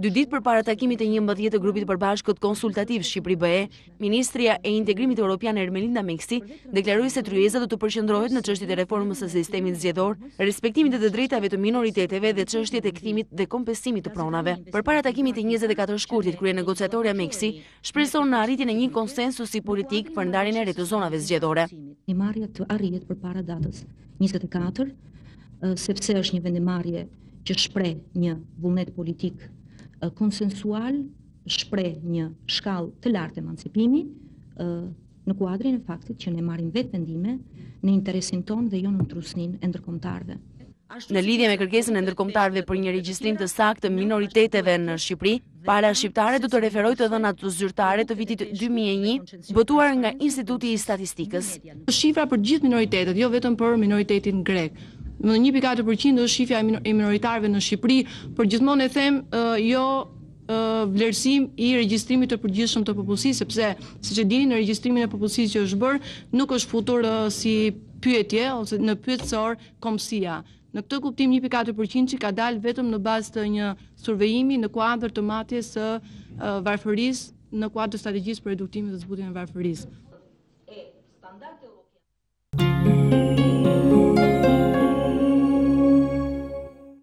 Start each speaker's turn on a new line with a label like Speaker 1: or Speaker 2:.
Speaker 1: Dy ditë përpara takimit të njëmbëdhjetë të grupit të përbashkët konsultativ Shqipëri-BE, ministrja e Integrimit Europian Ermelinda Meksi deklaroi se tryeza do të përqendrohet në çështjet e reformës së sistemit zgjedhor, respektimit të të drejtave të minoriteteve dhe çështjet e kthimit dhe kompensimit të pronave. Përpara takimit të 24 shkurtit, kryenegociatorja Meksi, shpreson në arritjen e një konsensusi politik për ndarjen e re të zonave zgjedhore.
Speaker 2: Vendimmarrja të arrihet përpara datës 24, sepse është një vendimmarrje që shpreh një vullnet politik konsensual, shpreh një shkallë të lartë emancipimi, në kuadrin e faktit që ne marrim vetë vendime në interesin tonë dhe jo nën trysninë e ndërkombëtarëve.
Speaker 1: Në lidhje me kërkesën e ndërkombëtarëve për një regjistrim të saktë të minoriteteve në Shqipëri, pala shqiptare do të referojë të dhënat zyrtare të vitit 2001, botuar nga Instituti i Statistikës.
Speaker 3: Shifra për gjithë minoritetet, jo vetëm për minoritetin grek. Në 1.4% është shifra e minoritarëve në Shqipëri, por gjithmonë e them, jo vlerësim i regjistrimit të përgjithshëm të popullsisë, sepse siç e dini në regjistrimin e popullsisë që është bërë, nuk është futur uh, si pyetje ose në pyetësor kombësia. Në këtë kuptim 1.4% që ka dalë vetëm në bazë të një survejimi në kuadër të matjes së uh, varfërisë në kuadër të strategjisë për reduktimin dhe zbutjen e varfërisë.